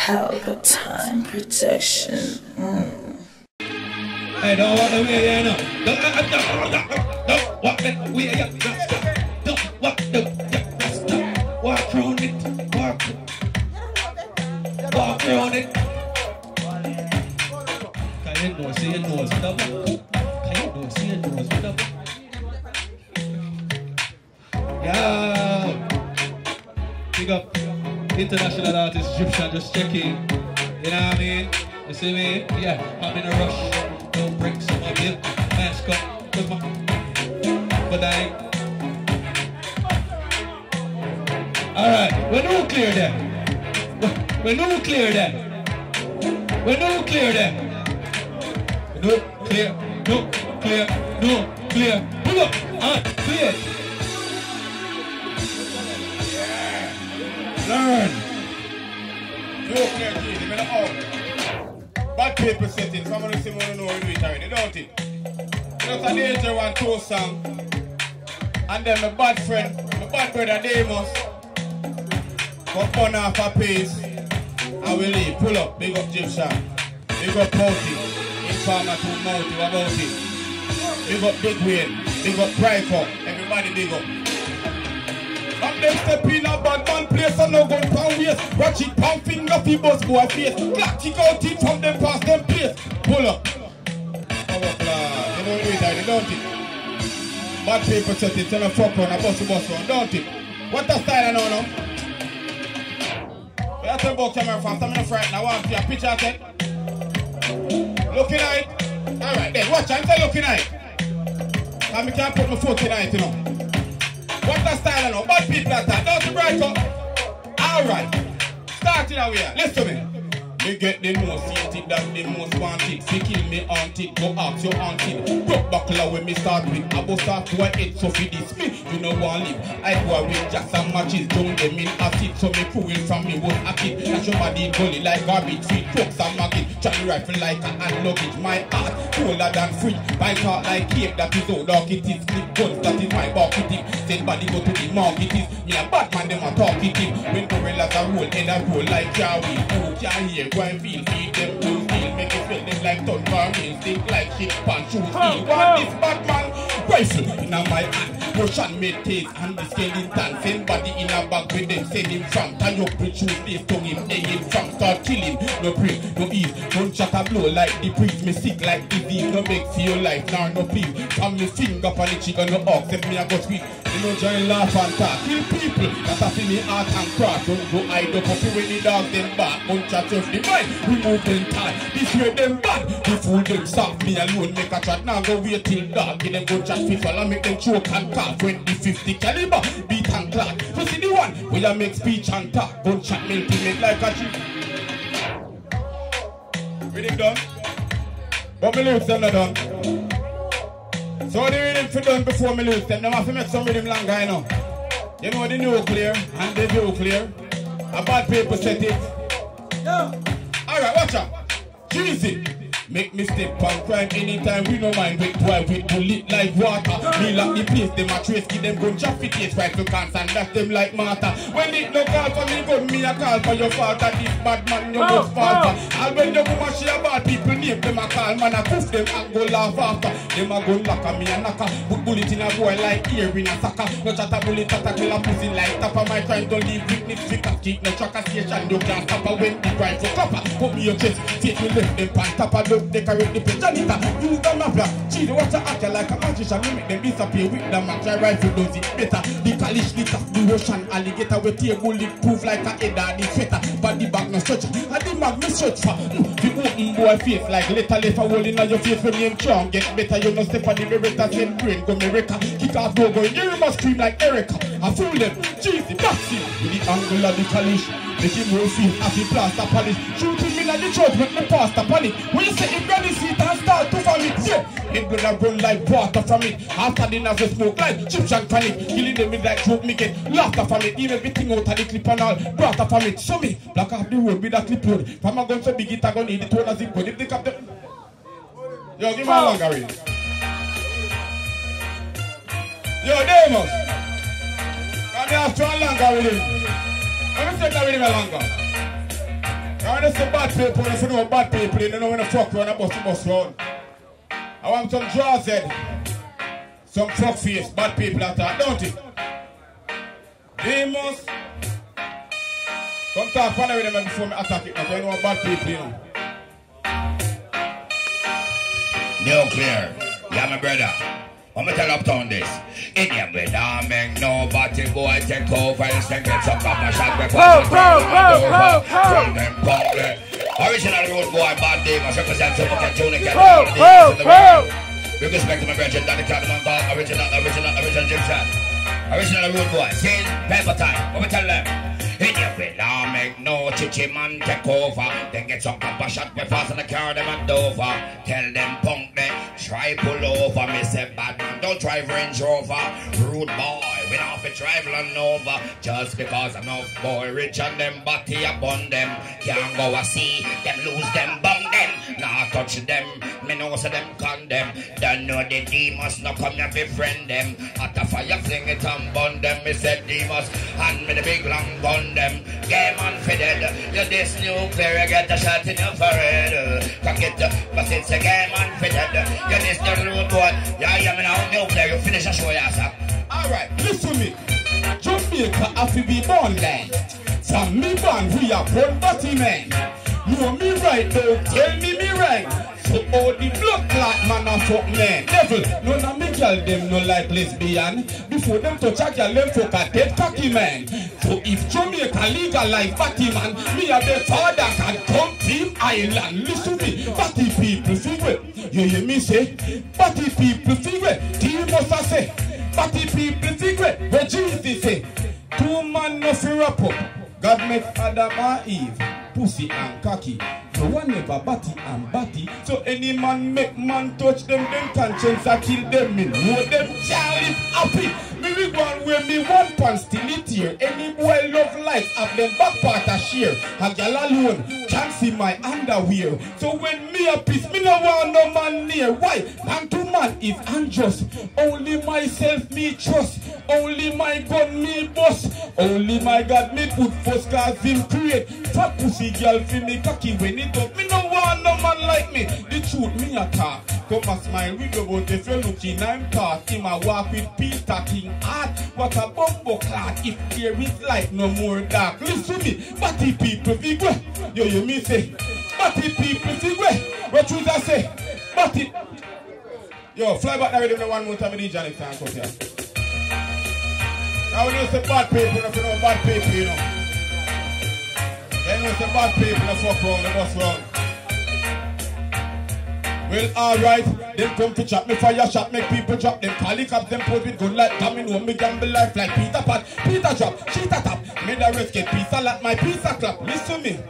Palpatine protection. Mm. Hey, don't walk the yeah, no. Don't, uh, don't, don't, don't walk the yeah. Stop. Don't walk the yeah, don't stop. Walk around it. Walk. Walk around it. Can you know, see your nose, double. Can you know, see your nose, double. Yeah. Big up. International artist Egyptian just checking. You know what I mean? You see me? Yeah, I'm in a rush. Don't break some of you. Mask up. Cause my but I Alright, we're Nuklear then. We're, we're Nuklear then. We're Nuklear then. No clear, no clear, no clear. Pull up, ah, clear. Learn. No clear keys, you out. Bad paper settings, I'm gonna say more know you do it already, don't it? Just a danger one two song. And then my bad friend, my bad brother Demus. Come fun off a pace. I will leave. Pull up, big up Gypsy. Big up Pouty. Informer to Mouty about it. Big up Big Wayne. Big up Bryco. Everybody big up. And them step in a bad man place and no gun pound waist. Watch it pound finger fi bust boy face. Black kick out it from them past them place. Pull up. Power class. You what it is, don't it? Bad paper set it, tell a fuck on a bus bus one, don't it? What the style I know now? Where you tell about camera fast, I'm not frightened. I want to see a picture of it. Looking at it. Alright then, watch I'm still looking at it. And me can't put my foot in it, you know. What the style know? Bad people at that. Don't bright up? Alright. Start it away. Listen to me. Me get the most hated than the most wanted. See kill me haunted, go ask your haunted. Broke buckler when me start with. I bust off to a head so for this me. You know want live. I go with just some matches. Don't them in acid. So me cool from me was a kid. That's your body gully like garbage. Sweet crooks and maggot. Johnny rifle like a hand luggage. My heart colder than free. My heart like cape that is so dark it is. Clip guns that is my bucket. Send body go to the market is. Me a bad man them a talk it in. When gorillas a roll and I roll like Yahweh. Who can hear? Go and feel, feed them blue steel, make it feel them like ton bargain, think like shit pan shoe steel. Want this Batman rifle in my hand, Russian made taste and the skeleton, send body in a bag with them, send him from, tie up with shoes, face tongue him, lay him from, start killing, no break, no ease, don't shut a blow like the priest, me sick like disease, no make for your life, nor no please, from me finger on the chicken, no ox, if me a go sweet, you know join laugh and talk, kill people, that a see me art and craft, don't go hide up, up when the dog them back, bunch of tough the mind, remove them time. This way them bad. The fool them soft. Me alone make a chat. Now go wait till dark. Give them good chat while I make them choke and cough. 20, 50 caliber. Beat and clap. So see the one where I make speech and talk. Gunshot melting make like a chip. Rhythm done. But me lyrics them not done. So the rhythm for done before me lyrics them. Them have to make some rhythm longer, you know. You know the Nuklear and the Nuklear. A bad paper set it. Yeah. Alright, watch out. Jeezy. Make me step on crime anytime we no mind wait boy with bullet like water. Me lock the place, them a trace, give them gun traffic case, right to cans and dash them like Martha. When it no call for me gun, me a call for your father. This bad man you must fall for. And when your woman she a bad people name them a call man a poof them and go laugh after. Them a gun lock and me a knocker. Put bullet in a boy like ear in a sucker. No chat a bullet attack kill a pussy like tapper. My crime don't leave witness figure. Keep no tracker station, you can't stop her when the drive for copper. Put me your chest, take me left them pan tapper. Don't decorate the page. Janita, use the mafia. Cheat the water act like a magician. We make them disappear with the match. I rifle does it better. The Kalish litter, the Russian alligator. We take bullet proof like a header. The sweater, the bag no stretch. And the mag me stretch for. Mm, the open boy face like letter left a hole in your face when name strong. Get better, you know step on the Beretta. Send brain go America. Kick off go go. You must scream like Erica. I fool them. Jeezy, Maxi. With the angle of the Kalish. Make him roll feel happy plaster polish. Shoot him in the throat with me pasta panic. It gonna run like water from it. After the nozzle smoke like chips and panic. Killing them with like choke me get laughter from it. Even everything out of the clip and all. Brought from it. So me, block off the road with a clip road. From a gun so big it I gonna need it to a zip code. If they cap the... Yo, give me a longer ring. Yo, Demus. Come here, strong longer with him. Let me take that with him a longer. Come When I say bad people, if you know bad people, you know when the fuck run a bus bus round. I want some draws head. Some fuck face, bad people at that, don't it? Demus. Come talk one with them before me attack it now, because you know bad people, you know. Nuklear. Yeah, my brother. I'm gonna tell Uptown this. Indian we don't make nobody boy take over and send get some proper shot with Ho, ho, ho, ho, ho. From them public. Original road boy, bad day, must represent some the tunic and the ho, demons in the world. Big respect to my brethren, Danny Cadman, God, original, original, original Egyptian. Original road boy, sin, paper time. What we tell them? Indian we don't make no chichi man take over. Then get some proper shot with fast in the car, them and Dover. Tell them punk they try pull over. Me say bad man, don't drive Range Rover. Rude boy, we don't have to drive Land Rover. Just because enough boy rich and them body upon them. Can't go a see them lose them, bung them. Nah touch them, me know say them condemn. Don't know the demons, no come here befriend them. At the fire fling it and burn them. Me said demons, hand me the big long gun them. Game unfitted, you this Nuklear, get a shot in your forehead. Cock it, but it's a game unfitted. You this the rude boy, yeah, yeah, me now Nuklear, you finish a show yourself. Alright, listen me. Jamaica have to be born land. From me born, we are born body man. Know me right though, tell me me right. So all the blood clot man a fuck man. Devil, none of me girl them no like lesbian. Before them touch a girl, them fuck a dead cocky man. So if Jamaica legalize body man, me a the father can come team island. Listen to me, body people figure. You hear me say? Body people figure. Team must say. Party people figure where Jesus say Two man no wrap up God make Adam and Eve Pussy and cocky. No one never batty and batty. So any man make man touch them Them conscience a kill them. Me know them can't live happy. Me we go and wear me one pants till it here Any boy love life have them back part a share A gal alone can't see my underwear. So when me a piece me no want no man near. Why? I'm too man man is unjust Only myself me trust Only my gun me boss. Only my God me put first cause him create. Fat pussy girl fi me cocky when it up Me no want no man like me. The truth me a talk. Come a smile with the but if you looking I'm Him a walk with Peter King heart. What a bumbo clock. If there is light no more dark. Listen to me. Batty people figure Yo you me say Batty people figure What you I say? Batty Yo, fly back there with him one more time, DJ next time, come here. Now when you say bad people, if you know bad people, you know. Then you say bad people, the fuck wrong, the bus wrong. Well, alright, them come to chop me fire shot, make people drop them cali cops, them pose with gun like domino, me gamble life like Peter Pan, Peter drop, sheet a tap, me the rest get pizza like my pizza clap, listen me.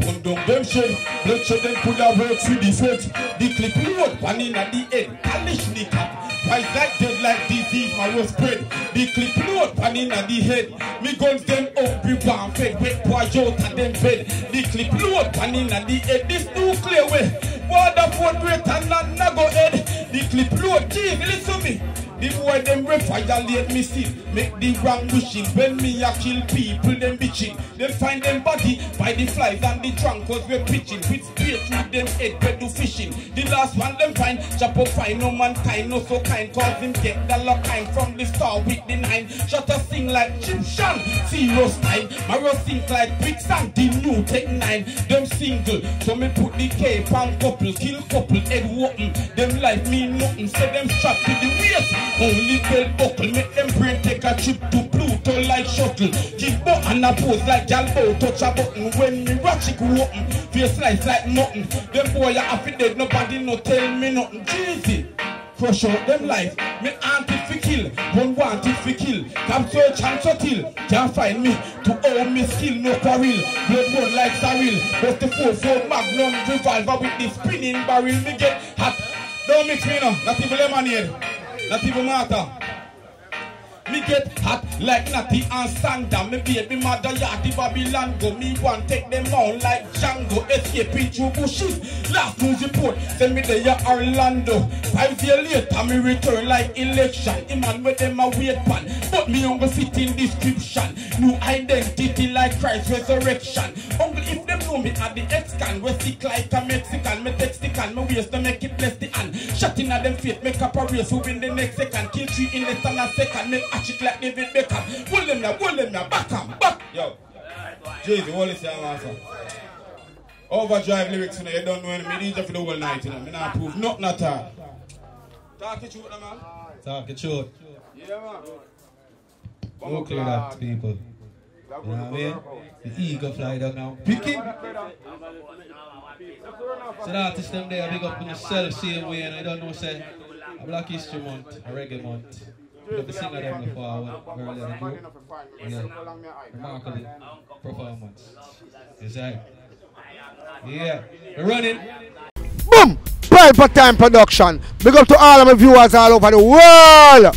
Put down them shit, bloodshed them could have worked through the fate. The clip load, one in at the end, polish the cap. Rise like dead like disease, my road spread. The clip load, one in the head. Me guns them be one fed, wet boy out at them bed. The clip load, one in the head, this Nuklear way. Water phone rate and not go head. The clip load, jeez, listen to me. The boy them we violate me still Make the ground wishing When me a kill people them bitching Them find them body by the flies and the trunk Cause we pitching. With spear through them head we do fishing. The last one them find Chop up fine no mankind no so kind Cause him get the lock kind From the star with the nine. Shut us sing like Egyptian Zero style Mario sink like bricks and the new tech nine. Them single So me put the cape on couple. Kill couple head open Them life mean nothing Say them strapped to the waist only belt buckle, make them brain take a trip to Pluto like shuttle. Keep button a pose like Jalbo, touch a button when me ratchet go open. Face slice like nothing. Them boy a half dead, nobody no tell me nothing. Jeezy. Crush out them life, me auntie fi kill, one it fi kill. Come search and subtle, can't find me to own me skill, no quarrel. Blood run like Cyril, but the four four magnum revolver with the spinning barrel. Me get hot, don't mix me no, not even lemonade. Not even matter. Me get hot like Natty and Sanda. Me baby mother yachty Babylon go. Me want take them on like Django. Escaping through bushes. Last news report send me there Orlando. Five years later me return like election. A man with them a wait pan. But me uncle fit in description. New identity like Christ resurrection. Know me at the ex-can. We sick like a Mexican. Me text the can, me waist to make it bless the hand. Shot in at them feet, make up a race. Who win the next second? Kill three in less than a second. Make a shit like David Beckham. Pull them now, pull them now. Back 'em, back. Yo. Jeezy, what is your answer? Overdrive lyrics, you know, you don't know any. Me DJ for the whole night, you know. Me not prove nothing at all. Talk it through, man. Talk it short. Yeah, man. Don't clear that, people. You know what I mean? The ego fly down now. Pick him. So the artists them there, big up on yourself same way, and I don't know, say, a Black History Month, a Reggae Month. Big up the singer them before I went earlier in the group. Yeah. Remarkable performance. Is that? Yeah. We're running. Boom! Pelpa Time Production. Big up to all of my viewers all over the world.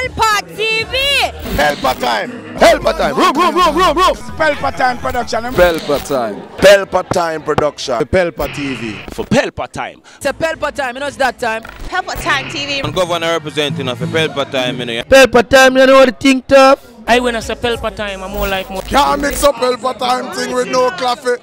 Pelpa TV! Pelpa Time. Pelpa Time. Room, room, room, room, room. Pelpa Time Production. Pelpa Time. Pelpa Time Production. Pelpa TV. for Pelpa time. It's a Pelpa time, you know it's that time. Pelpa Time TV. And governor representing of a Pelpa time, you know. Pelpa Time, you know what the thing tough? I when I say Pelpa time, I'm more like more. Can't mix up Pelpa Time thing with no coffee.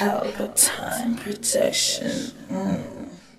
Pelpa Time Production. Mm.